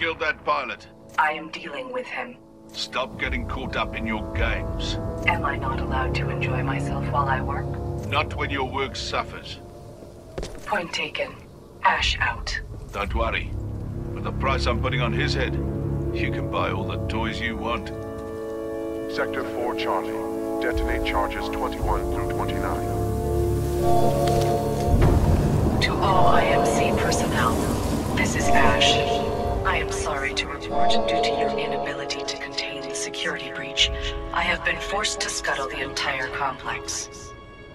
killed that pilot. I am dealing with him. Stop getting caught up in your games. Am I not allowed to enjoy myself while I work? Not when your work suffers. Point taken. Ash out. Don't worry. With the price I'm putting on his head, you can buy all the toys you want. Sector 4 Charlie. Detonate charges 21 through 29. To all IMC personnel, this is Ash. I am sorry to report, due to your inability to contain the security breach, I have been forced to scuttle the entire complex.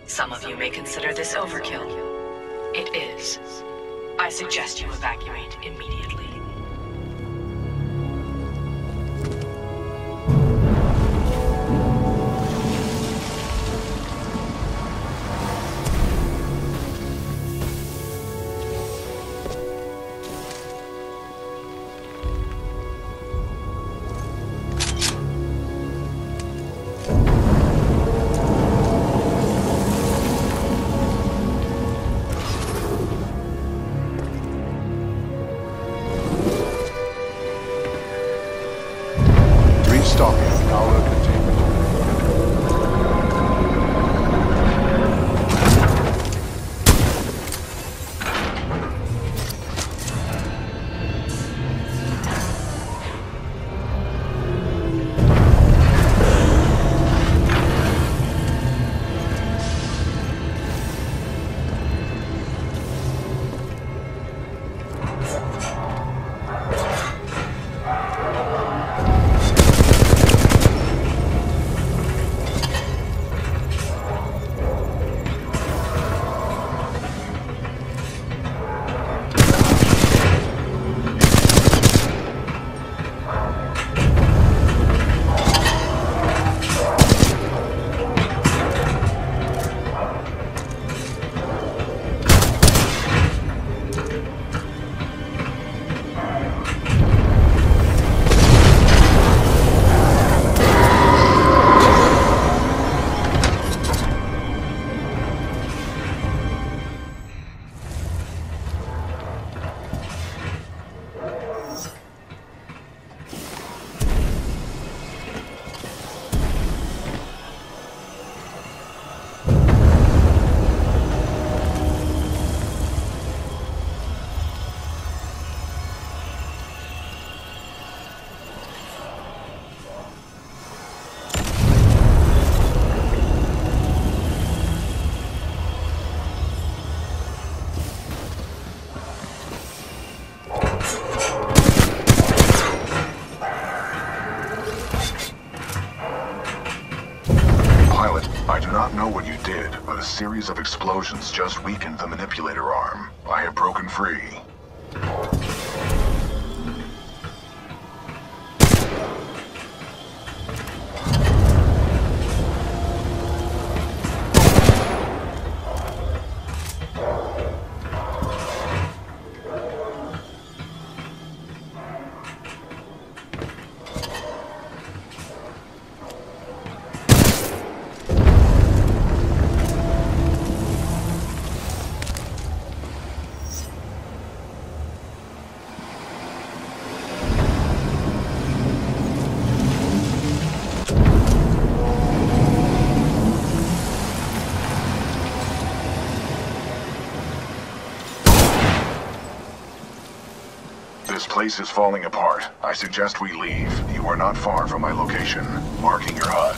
Some of you may consider this overkill. It is. I suggest you evacuate immediately. I do not know what you did, but a series of explosions just weakened the manipulator arm. I have broken free. Place is falling apart. I suggest we leave. You are not far from my location. Marking your HUD.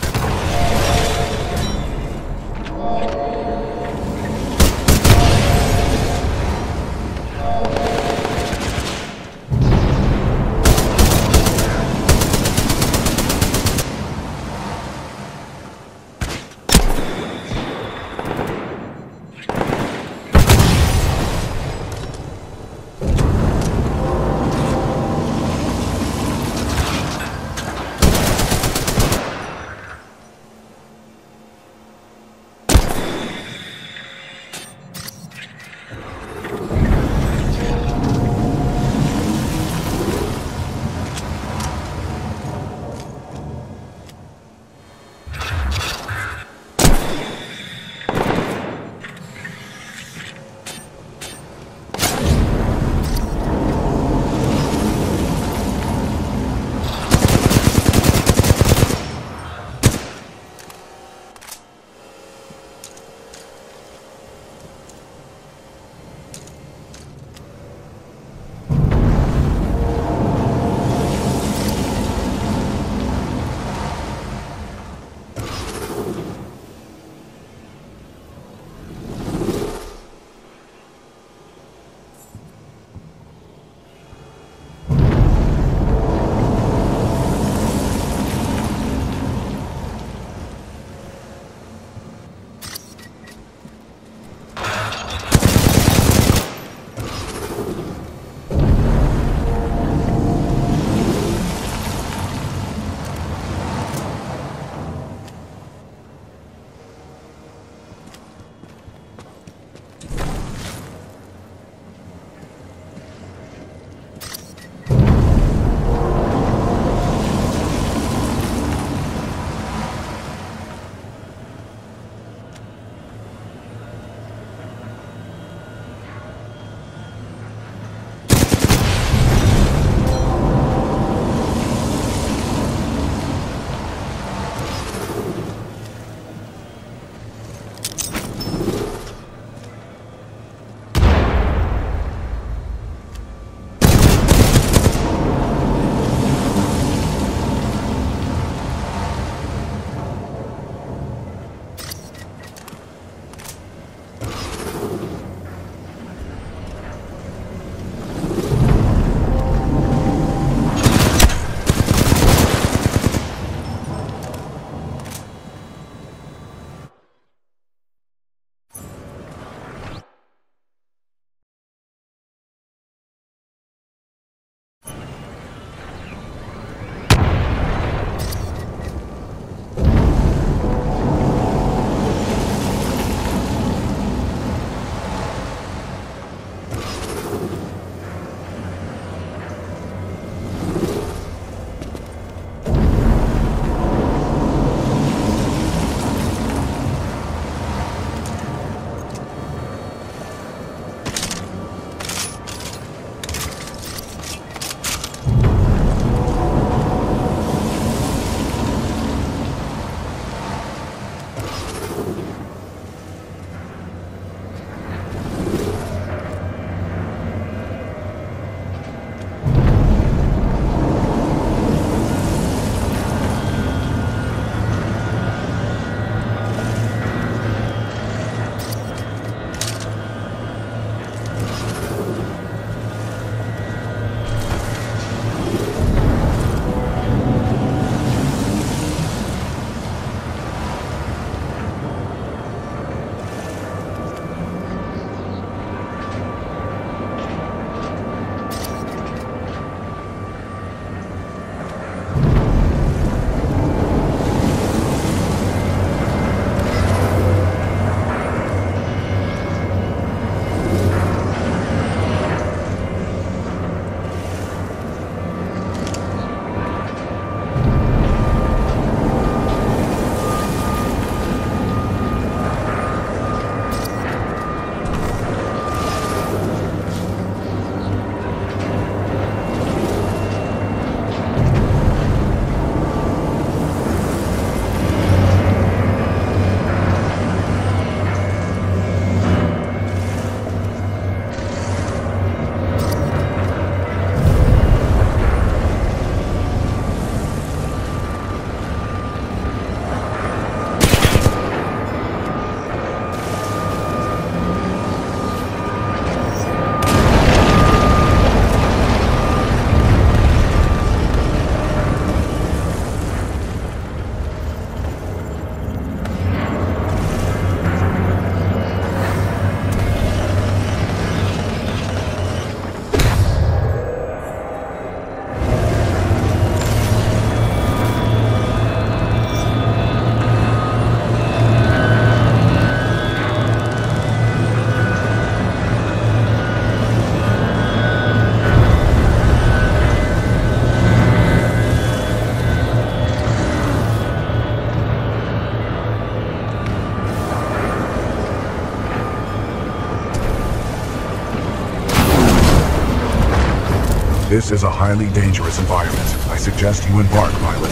This is a highly dangerous environment. I suggest you embark, pilot.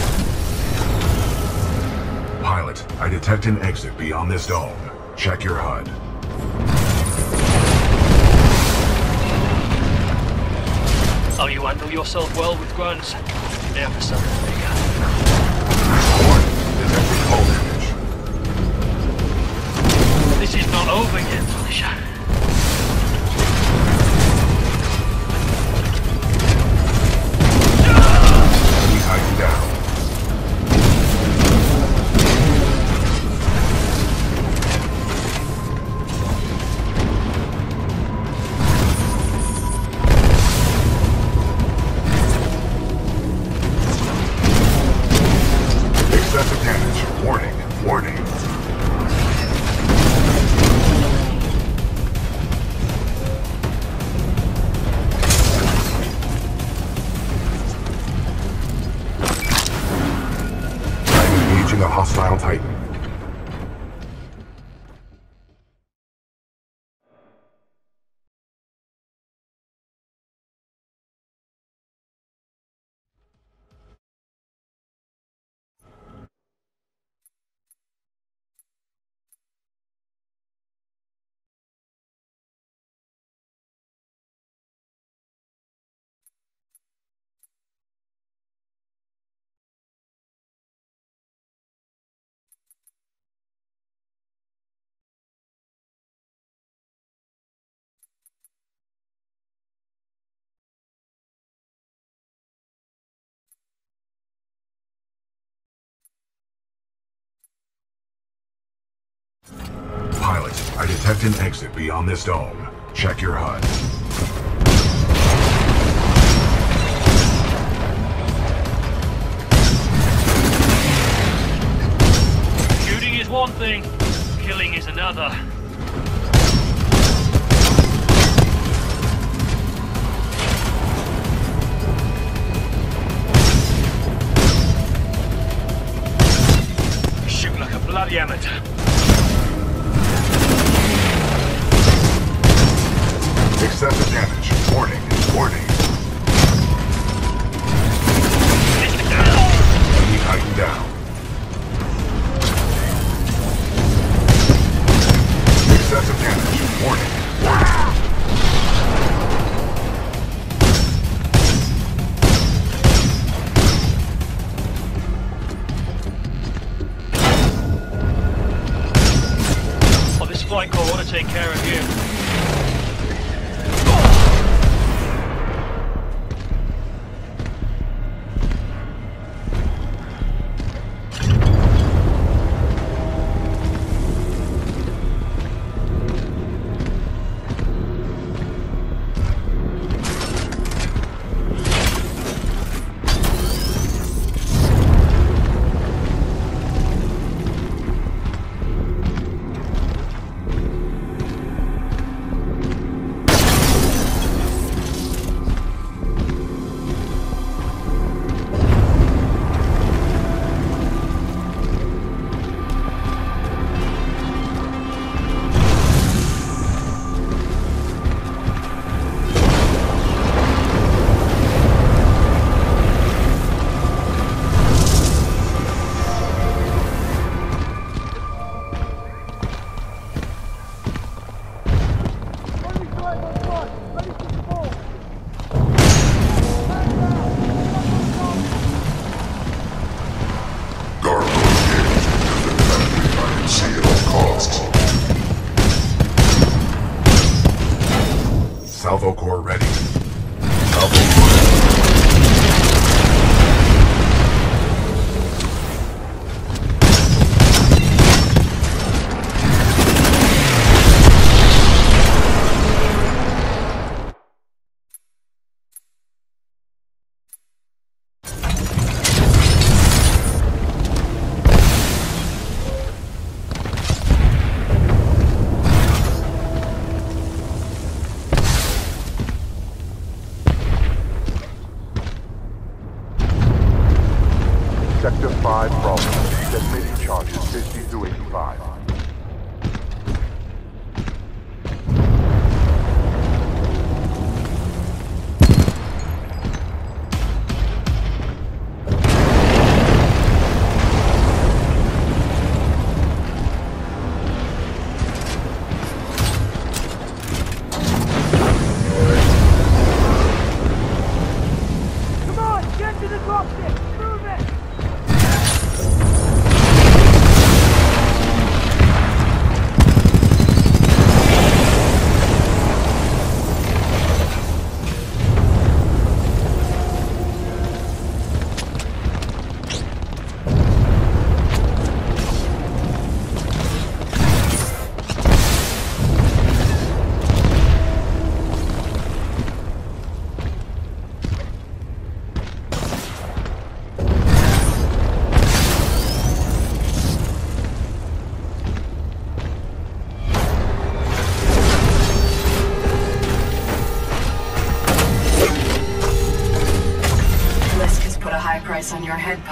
Pilot, I detect an exit beyond this dome. Check your HUD. Oh, you handle yourself well with grunts. Now for something bigger. Warning, detecting hull damage. This is not over yet, Punisher. I detect an exit beyond this dome. Check your HUD. Shooting is one thing, killing is another. Shoot like a bloody amateur. Excessive damage. Warning. Warning.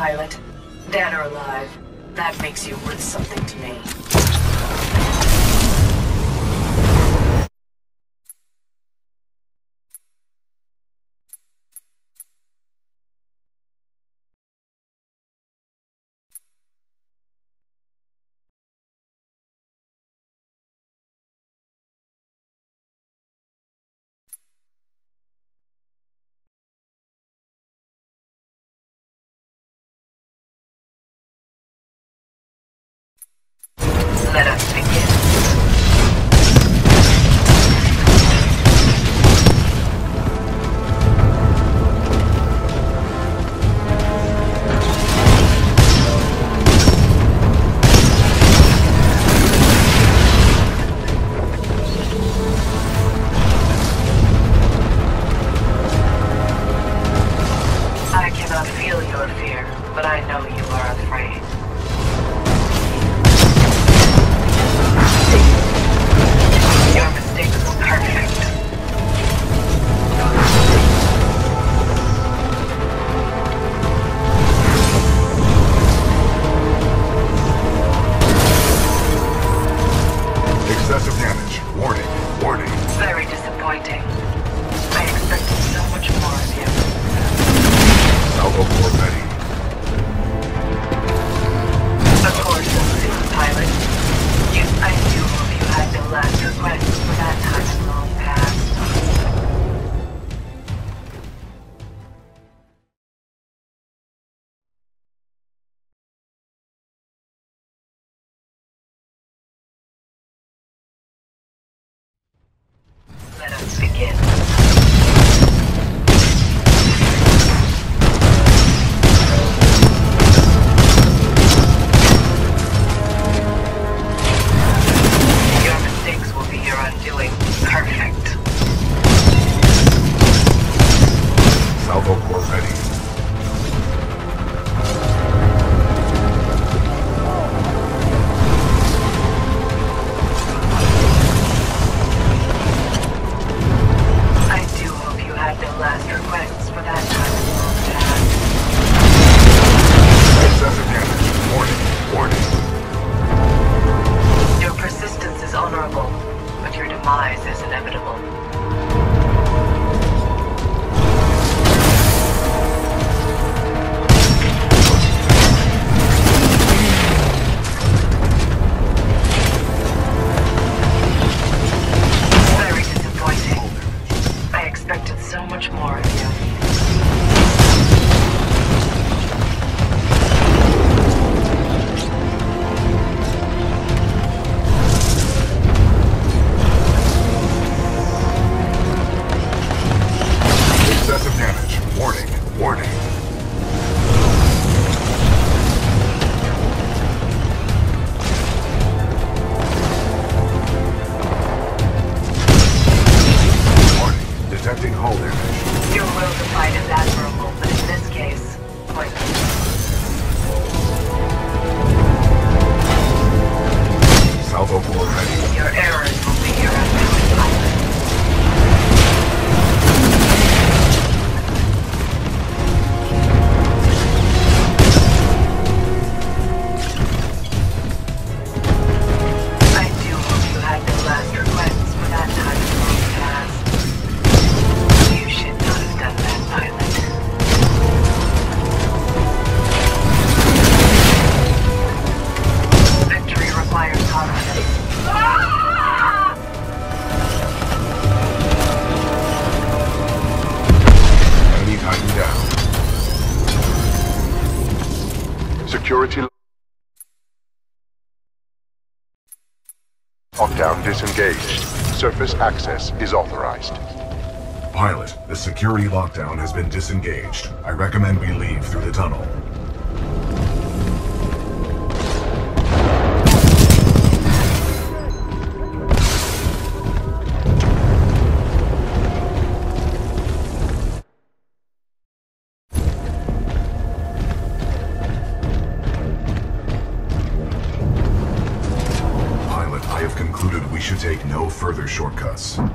pilot. Dead or alive, that makes you worth something to me. surface access is authorized. Pilot, the security lockdown has been disengaged. I recommend we leave through the tunnel. shortcuts.